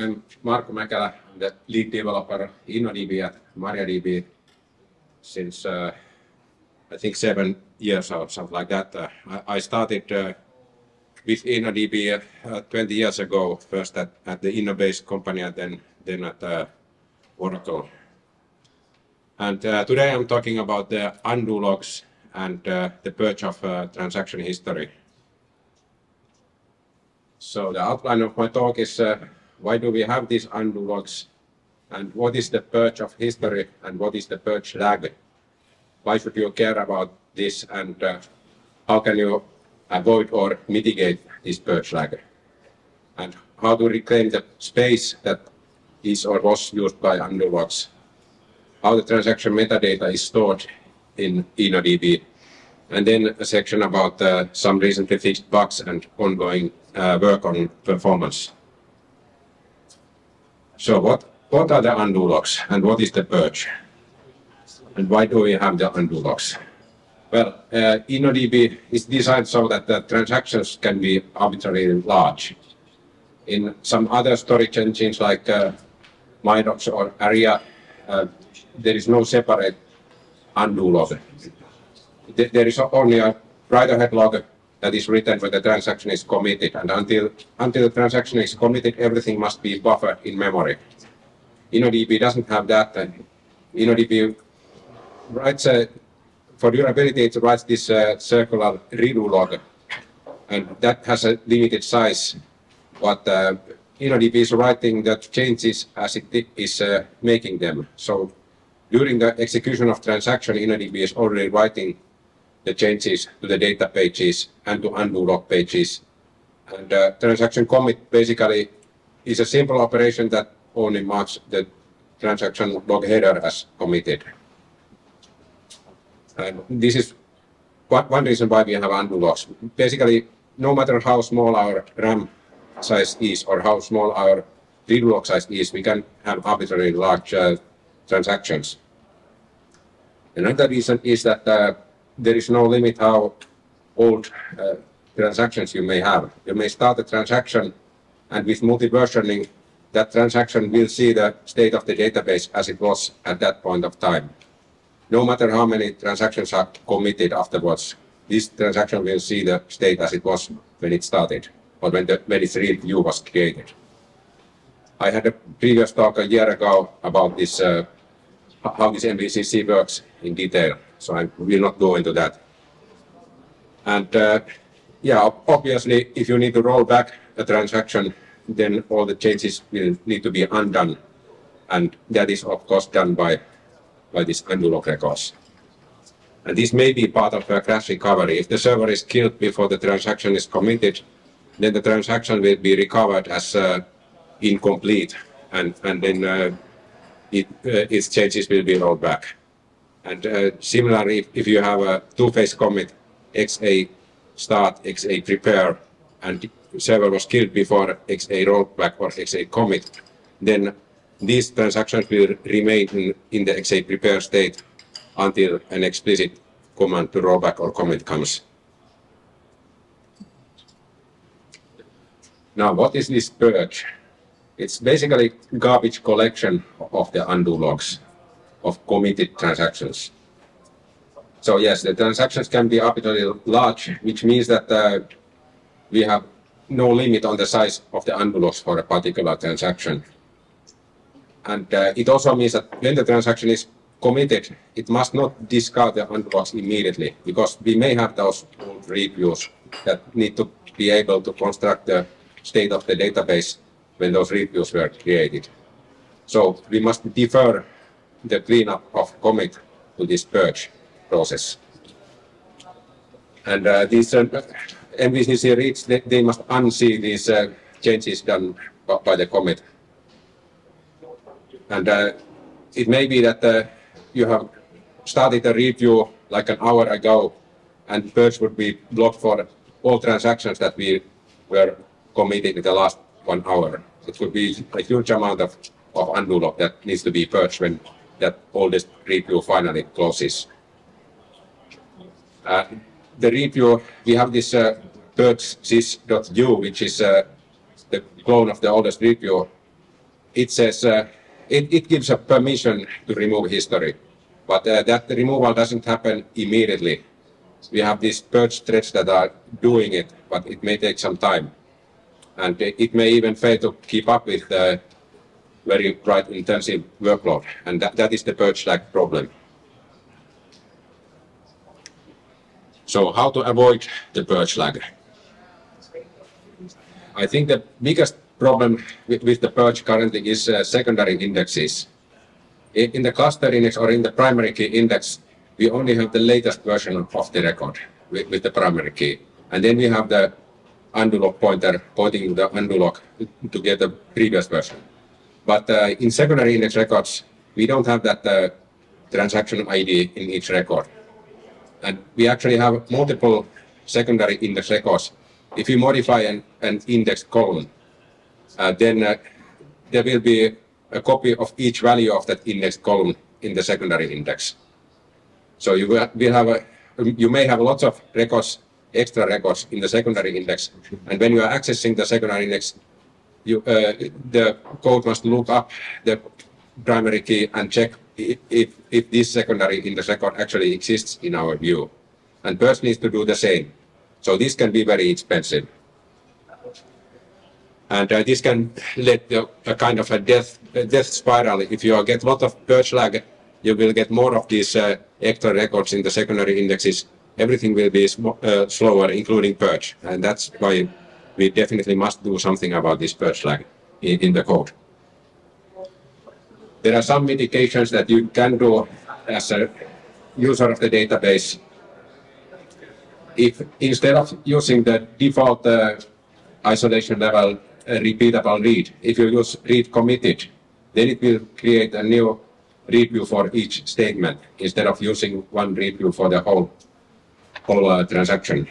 I'm Marko Mäkelä, I'm the lead developer InnoDB at MariaDB since uh, I think seven years or something like that. Uh, I, I, started uh, with InnoDB uh, 20 years ago, first at, at the InnoBase company and then, then at uh, Oracle. And uh, today I'm talking about the undo logs and the purge of transaction history. So the outline of my talk is uh, why do we have these undo logs and what is the purge of history and what is the purge lag? Why should you care about this and uh, how can you avoid or mitigate this purge lag? And how to reclaim the space that is or was used by undo logs? How the transaction metadata is stored in InnoDB and then a section about uh, some recently fixed bugs and ongoing uh, work on performance. So what, what are the undo logs and what is the purge? And why do we have the undo logs? Well, uh, InnoDB is designed so that the transactions can be arbitrarily large. In some other storage engines like uh, MyRocks or Aria, uh, there is no separate undo log there is only a write-ahead log that is written when the transaction is committed, and until, until the transaction is committed, everything must be buffered in memory. InnoDB doesn't have that. And InnoDB writes, uh, for durability, it writes this uh, circular redo log, and that has a limited size. But uh, InnoDB is writing the changes as it is uh, making them. So during the execution of transaction, InnoDB is already writing the changes to the data pages and to undo log pages. And uh, transaction commit basically is a simple operation that only marks the transaction log header as committed. And this is one reason why we have undo logs. Basically, no matter how small our RAM size is or how small our redo log size is, we can have arbitrarily large uh, transactions. Another reason is that uh, there is no limit how old uh, transactions you may have. You may start a transaction and with multi-versioning, that transaction will see the state of the database as it was at that point of time. No matter how many transactions are committed afterwards, this transaction will see the state as it was when it started, or when, the, when its view was created. I had a previous talk a year ago about this, uh, how this MVCC works in detail so I will not go into that. And uh, yeah, obviously, if you need to roll back a transaction, then all the changes will need to be undone. And that is, of course, done by, by this undo log records. And this may be part of a crash recovery. If the server is killed before the transaction is committed, then the transaction will be recovered as uh, incomplete, and, and then uh, it, uh, its changes will be rolled back. And uh, similarly, if you have a two-phase commit, XA start, XA prepare, and server was killed before XA rollback or XA commit, then these transactions will remain in, in the XA prepare state until an explicit command to rollback or commit comes. Now, what is this purge? It's basically garbage collection of the undo logs of committed transactions. So yes, the transactions can be arbitrarily large, which means that uh, we have no limit on the size of the logs for a particular transaction. And uh, it also means that when the transaction is committed, it must not discard the logs immediately, because we may have those old reviews that need to be able to construct the state of the database when those reviews were created. So we must defer the cleanup of commit to this purge process. And uh, these uh, MVCC reads, they, they, must unsee these uh, changes done by the commit. And uh, it may be that uh, you have started a review like an hour ago, and purge would be blocked for all transactions that we were committed in the last one hour. It would be a huge amount of, of undo log that needs to be purged when that oldest review finally closes. Uh, the review, we have this uh, purge sys.view, which is uh, the clone of the oldest read view, it says uh, it, it gives a permission to remove history, but uh, that removal doesn't happen immediately. We have these purge threads that are doing it, but it may take some time. And it may even fail to keep up with the very write intensive workload. And that, that is the purge lag problem. So how to avoid the purge lag? I think the biggest problem with, with the purge currently is uh, secondary indexes. In, in, the cluster index or in the primary key index, we only have the latest version of the record with, with the primary key. And then we have the undo log pointer pointing to the undo log to get the previous version. But uh, in secondary index records, we don't have that uh, transaction ID in each record. And we actually have multiple secondary index records. If you modify an, an index column, uh, then uh, there will be a copy of each value of that index column in the secondary index. So you will, will have a, you may have lots of records, extra records in the secondary index. And when you are accessing the secondary index, you, uh, the code must look up the primary key and check if, if this secondary index record actually exists in our view. And Purge needs to do the same. So this can be very expensive. And uh, this can lead to a kind of a death, a death spiral. If you get a lot of purge lag, you will get more of these uh, extra records in the secondary indexes. Everything will be uh, slower, including purge. And that's why we definitely must do something about this purge lag in, in the code. There are some mitigations that you can do as a user of the database. If instead of using the default uh, isolation level repeatable read. If you use read committed, then it will create a new read view for each statement instead of using one read view for the whole, whole uh, transaction.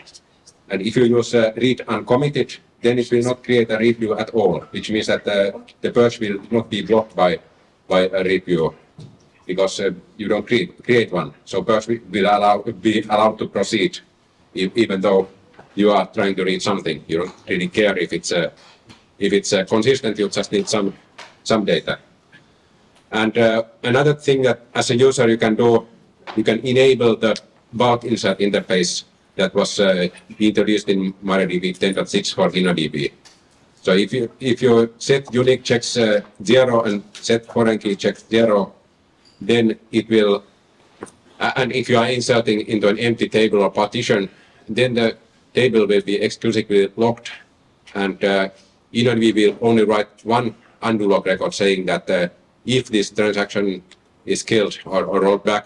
And if you use uh, read uncommitted, then it will not create a review at all, which means that uh, the purge will not be blocked by, by a read view because uh, you don't create, create one. So purge will allow, be allowed to proceed even though you are trying to read something. You don't really care if it's a if it's uh, consistent, you just need some, some data. And uh, another thing that as a user you can do, you can enable the bulk insert interface that was uh, introduced in MariaDB 10.6 for InnoDB. So if you, if you set unique checks uh, zero and set foreign key checks zero, then it will, uh, and if you are inserting into an empty table or partition, then the table will be exclusively locked and uh, we will only write one undo log record saying that uh, if this transaction is killed or, or, rolled back,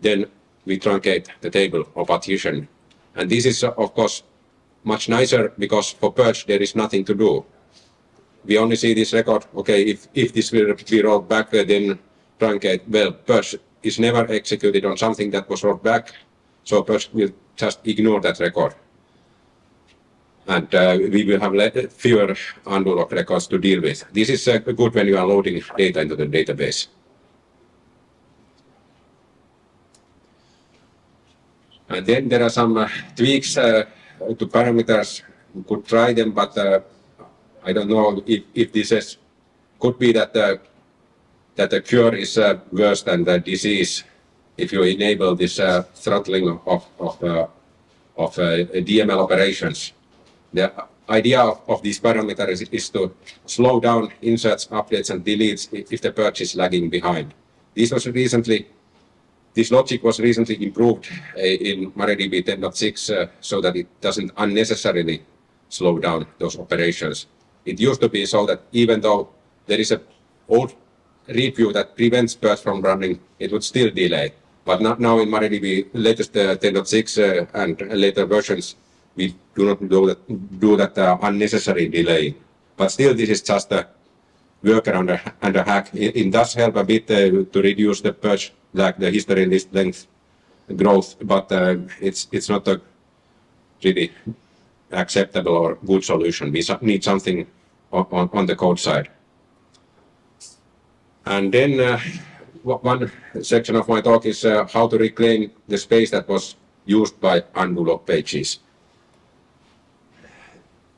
then we truncate the table or partition. And this is, uh, of course, much nicer because for purge there is nothing to do. We only see this record, okay, if, if this will be rolled back, uh, then truncate. Well, purge is never executed on something that was rolled back, so purge will just ignore that record and uh, we will have fewer undo log records to deal with. This is uh, good when you are loading data into the database. And then there are some uh, tweaks uh, to parameters. You could try them, but uh, I don't know if, if this is, could be that the, that the cure is worse than the disease if you enable this throttling of, of, of DML operations the idea of, of these parameters is, is, to slow down inserts, updates, and deletes if the purge is lagging behind. This was recently, this logic was recently improved uh, in MariaDB 10.6 uh, so that it doesn't unnecessarily slow down those operations. It used to be so that even though there is a old read view that prevents purge from running, it would still delay. But not now in MariaDB latest uh, 10.6 uh, and later versions, we do not do that, do that unnecessary delay. But still, this is just a workaround and a hack. It, it does help a bit uh, to reduce the purge, like the history list length growth, but uh, it's it's not a really acceptable or good solution. We need something on, on, on the code side. And then uh, one section of my talk is uh, how to reclaim the space that was used by log pages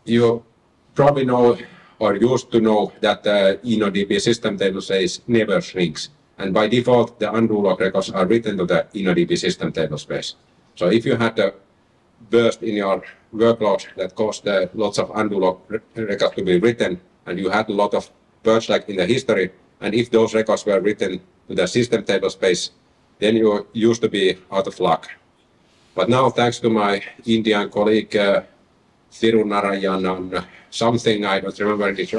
you probably know are used to know that the InnoDB system table space never shrinks. And by default, the undo log records are written to the InnoDB system table space. So if you had a burst in your workload that caused uh, lots of undo log records to be written, and you had a lot of purge lag in the history, and if those records were written to the system table space, then you used to be out of luck. But now, thanks to my Indian colleague, uh, Thiru Narayanan, something I don't remember his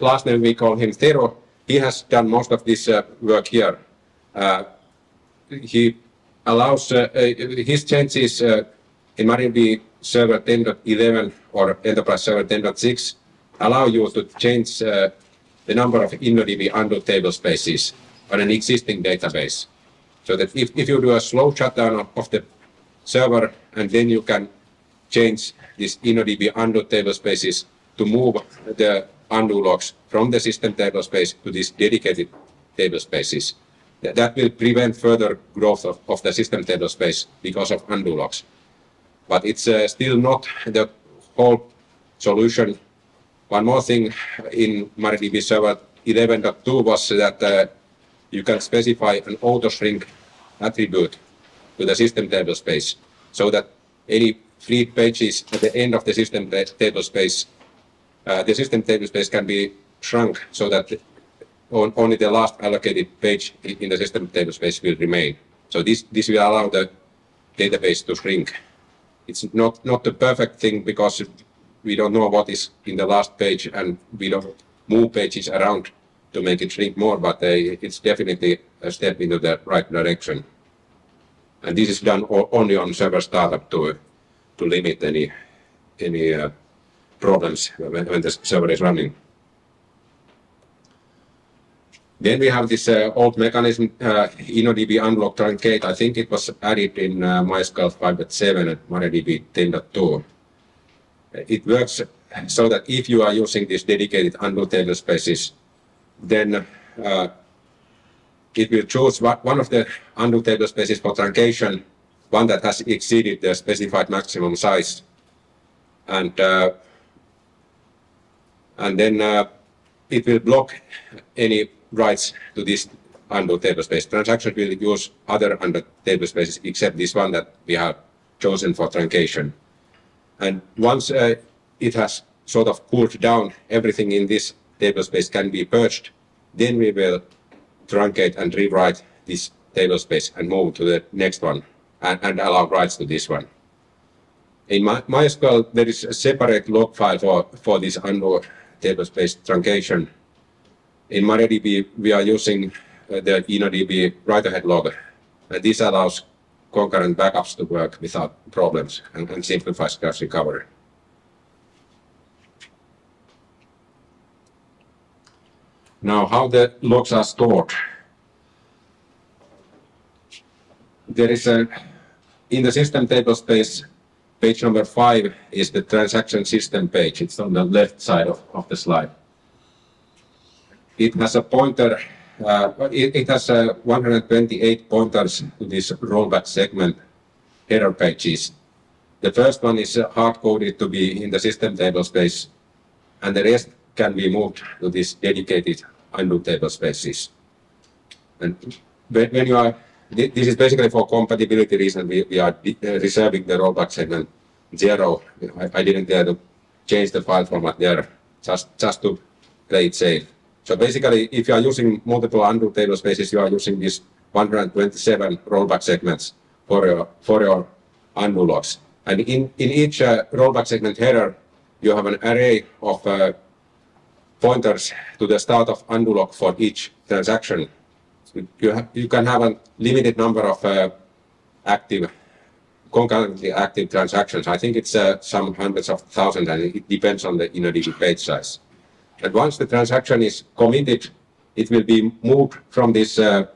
last name, we call him Thiru. He has done most of this uh, work here. Uh, he allows uh, uh, his changes uh, in MariaDB server 10.11 or enterprise server 10.6 allow you to change the number of InnoDB undo table spaces on an existing database. So that if, if you do a slow shutdown of the server and then you can change this InnoDB undo table spaces to move the undo logs from the system table space to these dedicated table spaces. That will prevent further growth of, of the system table space because of undo logs. But it's uh, still not the whole solution. One more thing in MariaDB server 11.2 was that uh, you can specify an auto shrink attribute to the system table space so that any free pages at the end of the system table space, uh, the system table space can be shrunk so that on, only the last allocated page in the system table space will remain. So this, this will allow the database to shrink. It's not, not the perfect thing because we don't know what is in the last page and we don't move pages around to make it shrink more, but uh, it's definitely a step into the right direction. And this is done only on server startup to, to limit any, any uh, problems when, when the server is running. Then we have this uh, old mechanism, uh, InnoDB undo log truncate. I think it was added in uh, MySQL 5.7 and MariaDB 10.2. It works so that if you are using these dedicated undo table spaces, then uh, it will choose one of the undo table spaces for truncation, one that has exceeded the specified maximum size. And, uh, and then uh, it will block any writes to this undo table space. Transaction will use other undo table spaces except this one that we have chosen for truncation. And once uh, it has sort of cooled down, everything in this table space can be purged. Then we will truncate and rewrite this table space and move to the next one and, and allow writes to this one. In My, MySQL, there is a separate log file for, for this undo table space truncation in MariaDB, we are using uh, the InnoDB write-ahead logger. And this allows concurrent backups to work without problems and, and simplifies crash recovery. Now, how the logs are stored. There is a, in the system table space, page number five is the transaction system page. It's on the left side of, of the slide it has a pointer, uh, it, it, has uh, 128 pointers to this rollback segment header pages. The first one is hard-coded to be in the system table space, and the rest can be moved to this dedicated undo table spaces. And when you are, this is basically for compatibility reason, we, we are uh, reserving the rollback segment zero. I, I didn't dare to change the file format there, just, just to play it safe. So basically, if you are using multiple undo table spaces, you are using these 127 rollback segments for your, for your undo logs. And in, in each uh, rollback segment header, you have an array of uh, pointers to the start of undo log for each transaction. You, you can have a limited number of uh, active, concurrently active transactions. I think it's uh, some hundreds of thousands, and it depends on the InnoDB page size. And once the transaction is committed, it will be moved from this, uh,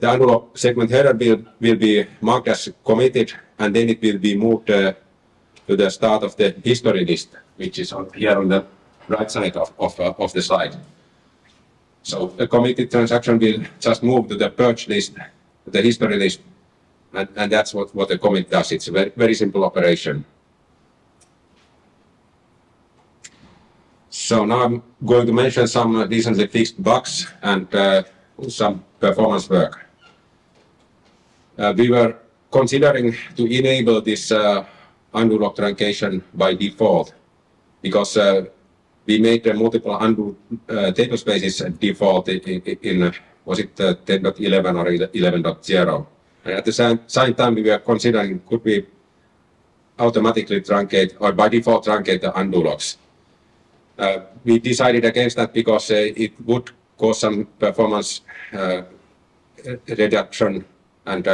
the rollback segment header will, will be marked as committed, and then it will be moved uh, to the start of the history list, which is on, here on the right side of, of, uh, of the slide. So a committed transaction will just move to the purge list, the history list, and, and that's what, what the commit does. It's a very, very simple operation. So now I'm going to mention some decently fixed bugs and uh, some performance work. Uh, we were considering to enable this uh, undo log truncation by default because uh, we made uh, multiple undo uh, table spaces default in, in, in was it 10.11 or 11.0. At the same, same time, we were considering could we automatically truncate or by default truncate the undo logs. Uh, we decided against that because uh, it would cause some performance uh, reduction and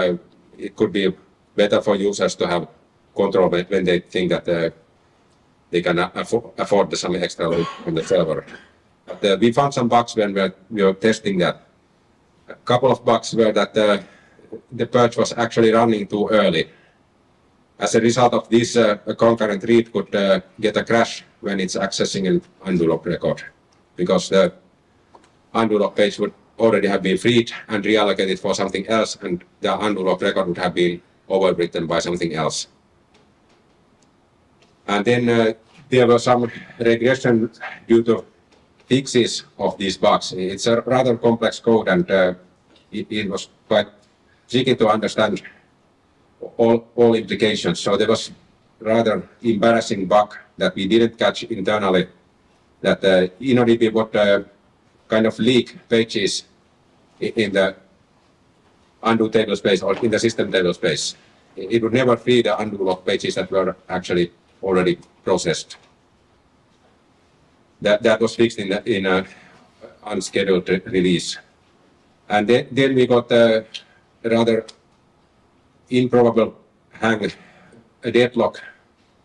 it could be better for users to have control when they think that they can afford, afford some extra load on the server. But uh, we found some bugs when we were, we were, testing that. A couple of bugs were that uh, the purge was actually running too early. As a result of this, uh, a concurrent read could uh, get a crash when it's accessing an undo log record because the undo log page would already have been freed and reallocated for something else and the undo log record would have been overwritten by something else. And then uh, there were some regression due to fixes of these bugs. It's a rather complex code and uh, it, it, was quite tricky to understand all, all implications. So there was rather embarrassing bug that we didn't catch internally that uh, InnoDB would uh, kind of leak pages in the undo table space or in the system table space. It would never free the undo log pages that were actually already processed. That, that was fixed in, in a unscheduled release. And then, then we got a rather improbable hang, a deadlock.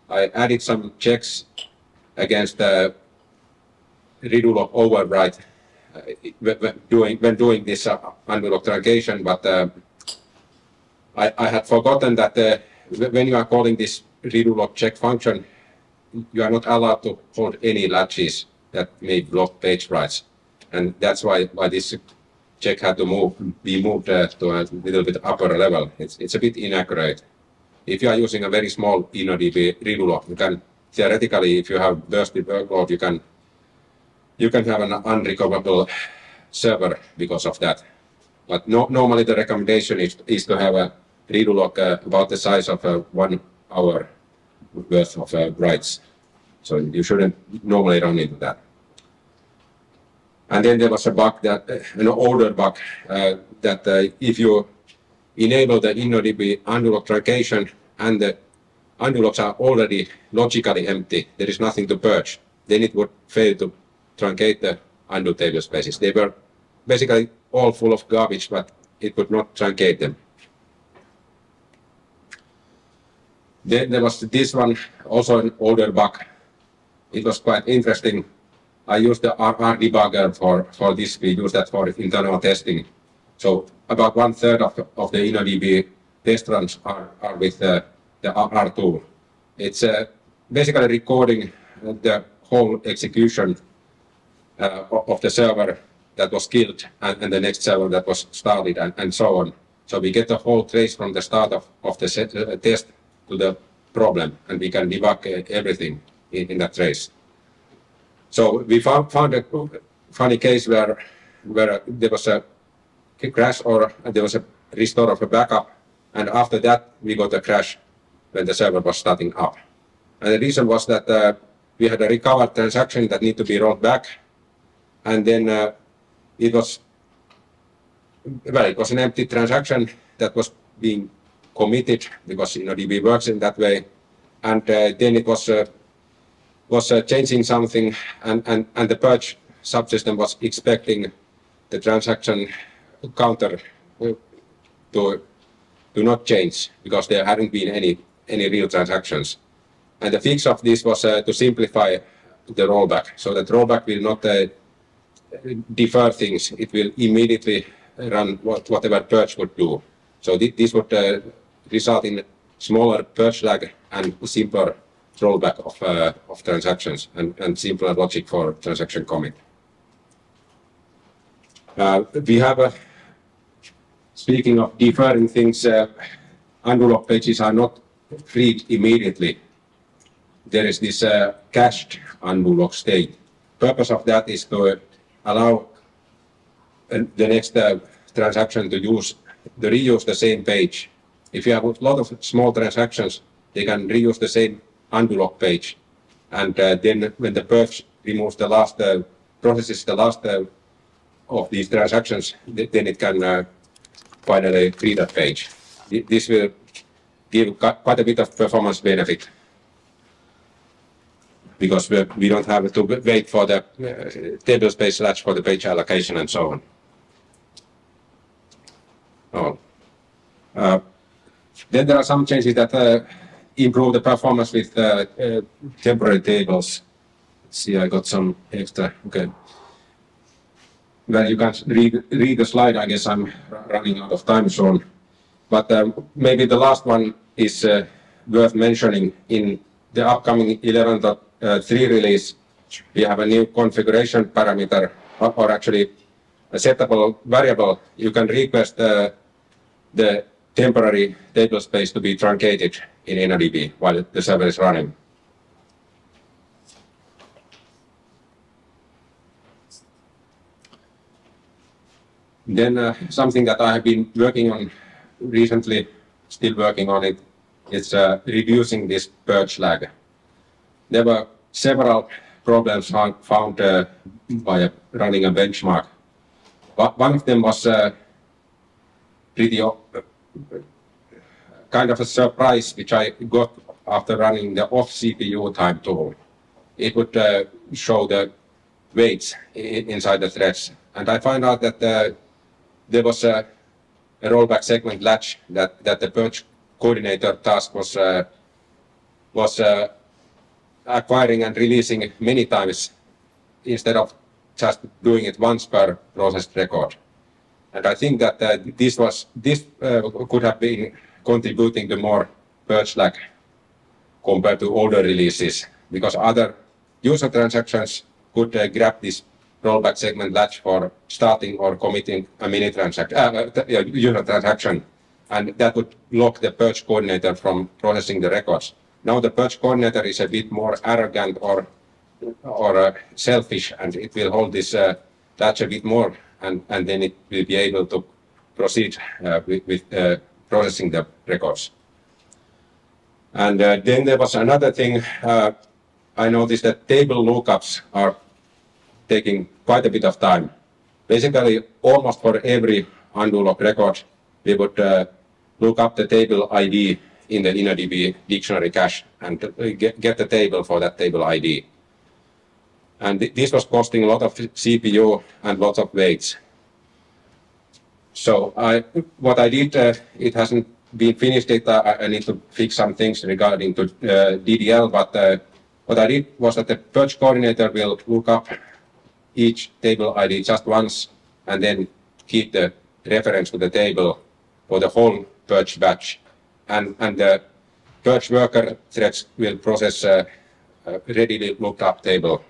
I added some checks against the redo log override uh, when doing, when doing this uh, undo truncation, but uh, I, I had forgotten that uh, when you are calling this redo log check function, you are not allowed to hold any latches that may block page writes. And that's why, why this check had to move, be moved uh, to a little bit upper level. It's, it's a bit inaccurate. If you are using a very small InnoDB redo log, you can theoretically, if you have bursty workload, you can you can have an unrecoverable server because of that. But no, normally the recommendation is, is to have a redo log uh, about the size of uh, one hour worth of uh. So you shouldn't normally run into that. And then there was a bug that, uh, an older bug, uh, that uh, if you enable the InnoDB undo-log truncation and the undo-logs are already logically empty, there is nothing to purge, then it would fail to truncate the undo table spaces. They were basically all full of garbage, but it would not truncate them. Then there was this one, also an older bug. It was quite interesting. I used the R, debugger for, for this. We use that for internal testing. So about one third of, of the InnoDB test runs are, are with uh, the R tool. It's uh, basically recording the whole execution uh, of the server that was killed and, and, the next server that was started and, and so on. So we get the whole trace from the start of, of the set, uh, test to the problem and we can debug uh, everything in, in, that trace. So we found, found a funny case where, where there was a crash or there was a restore of a backup and after that we got a crash when the server was starting up. And the reason was that uh, we had a recovered transaction that need to be rolled back and then uh, it was well, it was an empty transaction that was being committed because InnoDB works in that way, and uh, then it was uh, was uh, changing something, and, and and the purge subsystem was expecting the transaction counter uh, to to not change because there hadn't been any any real transactions, and the fix of this was uh, to simplify the rollback so that rollback will not uh, defer things. It will immediately run what, whatever purge would do. So th this would result in smaller purge lag and simpler rollback of, uh, of transactions and, and simpler logic for transaction commit. Uh, we have, speaking of deferring things, uh, pages are not freed immediately. There is this uh, cached undo log state purpose of that is to allow uh, the next uh, transaction to use to reuse the same page. If you have a lot of small transactions, they can reuse the same undo log page, and uh, then when the purge removes the last uh, processes the last uh, of these transactions, th- then it can uh, finally free that page. This will give quite a bit of performance benefit because we, we don't have to wait for the uh, table space latch for the page allocation and so on. Oh. Uh, then there are some changes that uh, improve the performance with uh, uh, temporary tables. Let's see, I got some extra. Okay. Well, you can read, read the slide. I guess I'm running out of time soon. But um, maybe the last one is uh, worth mentioning. In the upcoming 11.3 release, we have a new configuration parameter, or, actually a settable variable. You can request uh, the temporary table space to be truncated in InnoDB while the server is running. Then uh, something that I have been working on recently, still working on it, is uh, reducing this purge lag. There were several problems found, uh, by running a benchmark. One of them was uh, pretty kind of a surprise which I got after running the off CPU time tool. It would uh, show the waits inside the threads. And I found out that uh, there was a, a rollback segment latch that, that the purge coordinator task was, uh, was uh, acquiring and releasing many times instead of just doing it once per processed record. And I think that uh, this was this uh, could have been contributing to more purge lag compared to older releases because other user transactions could uh, grab this rollback segment latch for starting or committing a mini transaction, uh, uh, user transaction, and that would lock the purge coordinator from processing the records. Now the purge coordinator is a bit more arrogant or or uh, selfish, and it will hold this latch a bit more, and, and then it will be able to proceed uh, with, with uh, processing the records. And uh, then there was another thing. I noticed that table lookups are taking quite a bit of time. Basically, almost for every undo log record, we would uh, look up the table ID in the InnoDB dictionary cache and get the table for that table ID. And th- this was costing a lot of CPU and lots of waits. So I, what I did, uh, it hasn't been finished yet. I, I need to fix some things regarding to uh, DDL, but uh, what I did was that the purge coordinator will look up each table ID just once and then keep the reference to the table for the whole purge batch. And, and the purge worker threads will process a, a readily looked up table.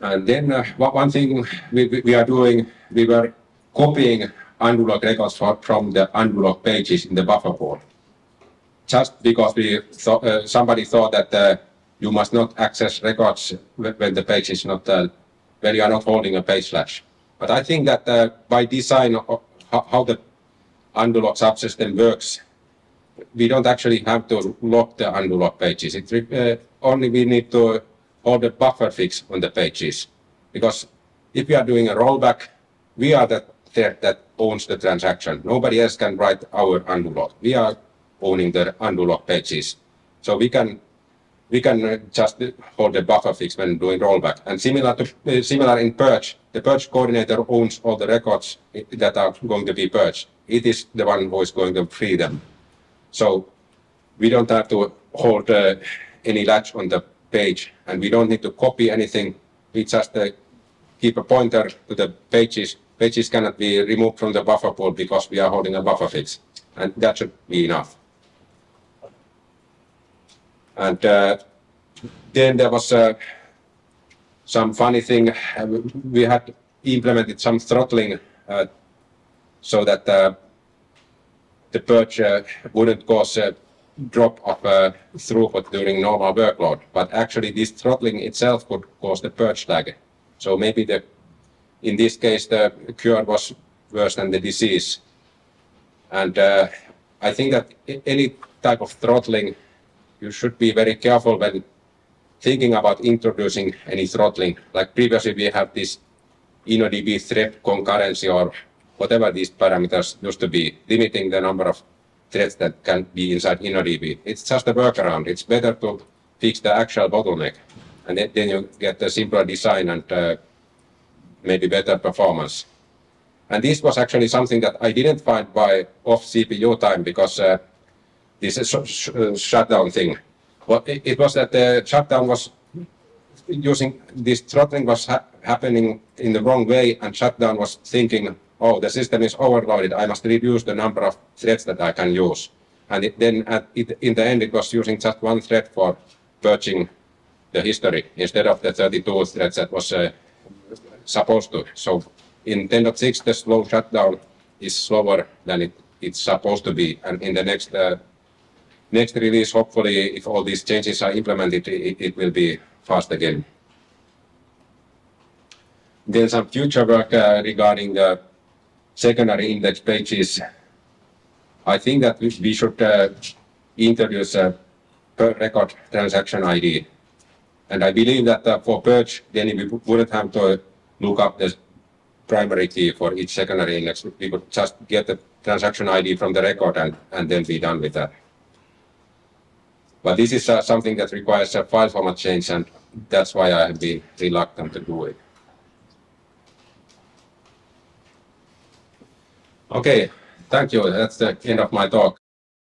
And then uh, one thing we, we- are doing, we were copying undo log records from the undo log pages in the buffer pool. Just because we thought, uh, somebody thought that uh, you must not access records when the page is not, uh, when you are not holding a page latch. But I think that uh, by design how, the undo log subsystem works, we don't actually have to lock the undo log pages. It uh, only we need to hold the buffer fix on the pages. Because if we are doing a rollback, we are the thread that owns the transaction. Nobody else can write our undo log. We are owning the undo log pages. So we can we can uh, just hold the buffer fix when doing rollback. And similar to uh, similar in purge, the purge coordinator owns all the records that are going to be purged. It is the one who is going to free them. So we don't have to hold uh, any latch on the page, and we don't need to copy anything. We just uh, keep a pointer to the pages. Pages cannot be removed from the buffer pool because we are holding a buffer fix, and that should be enough. And uh, then there was uh, some funny thing. We had implemented some throttling uh, so that uh, the purge uh, wouldn't cause drop of uh, throughput during normal workload, but actually this throttling itself could cause the purge lag. So maybe the, in this case, the cure was worse than the disease. And uh, I think that any type of throttling, you should be very careful when thinking about introducing any throttling. Like previously we have this InnoDB thread concurrency or whatever these parameters used to be, limiting the number of threads that can be inside InnoDB. It's just a workaround. It's better to fix the actual bottleneck. And then you get a simpler design and uh, maybe better performance. And this was actually something that I didn't find by off CPU time because uh, this is sh sh shutdown thing. Well, it, it, was that the shutdown was using this throttling was ha happening in the wrong way and shutdown was thinking oh, the system is overloaded, I must reduce the number of threads that I can use. And it, then at, it, in the end, it was using just one thread for purging the history instead of the 32 threads that was uh, supposed to. So in 10.6, the slow shutdown is slower than it, it's supposed to be. And in the next uh, next release, hopefully, if all these changes are implemented, it, it will be fast again. Then some future work uh, regarding the secondary index pages, I think that we should uh, introduce a per record transaction ID. And I believe that uh, for purge, then we wouldn't have to look up the primary key for each secondary index. We could just get the transaction ID from the record and, and then be done with that. But this is uh, something that requires a file format change, and that's why I have been reluctant to do it. Okay, thank you. That's the end of my talk.